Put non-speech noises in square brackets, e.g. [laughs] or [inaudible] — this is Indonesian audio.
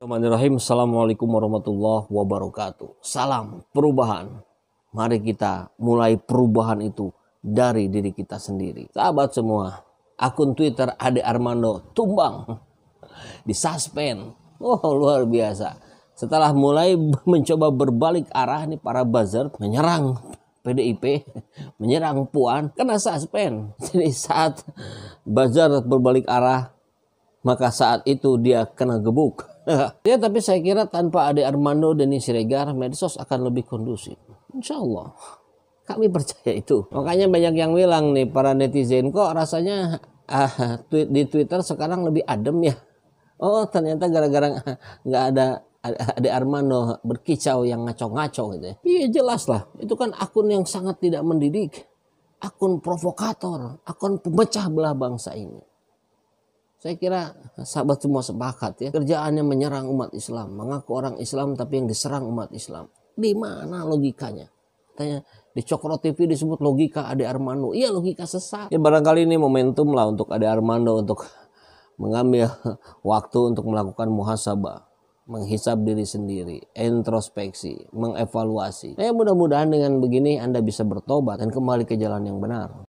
Bismillahirrahmanirrahim. Assalamualaikum warahmatullahi wabarakatuh. Salam perubahan. Mari kita mulai perubahan itu dari diri kita sendiri. Sahabat semua, akun Twitter Ade Armando tumbang [laughs] di suspend. Oh luar biasa. Setelah mulai [laughs] mencoba berbalik arah nih para buzzer menyerang PDIP, [laughs] menyerang Puan kena suspend. Jadi saat buzzer berbalik arah maka saat itu dia kena gebuk. Ya tapi saya kira tanpa Ade Armando dan Siregar medsos akan lebih kondusif. Insya Allah. Kami percaya itu. Makanya banyak yang bilang nih para netizen kok rasanya ah, tweet di Twitter sekarang lebih adem ya. Oh ternyata gara-gara nggak ada Ade Armando berkicau yang ngaco-ngaco gitu ya. Iya jelas lah. Itu kan akun yang sangat tidak mendidik. Akun provokator. Akun pemecah belah bangsa ini. Saya kira sahabat semua sepakat ya. Kerjaannya menyerang umat Islam. Mengaku orang Islam tapi yang diserang umat Islam. Di mana logikanya? Tanya di Cokro TV disebut logika Ade Armando. Iya logika sesat. Ya barangkali ini momentum lah untuk Ade Armando untuk mengambil waktu untuk melakukan muhasabah menghisap diri sendiri, introspeksi, mengevaluasi. Ya mudah-mudahan dengan begini Anda bisa bertobat dan kembali ke jalan yang benar.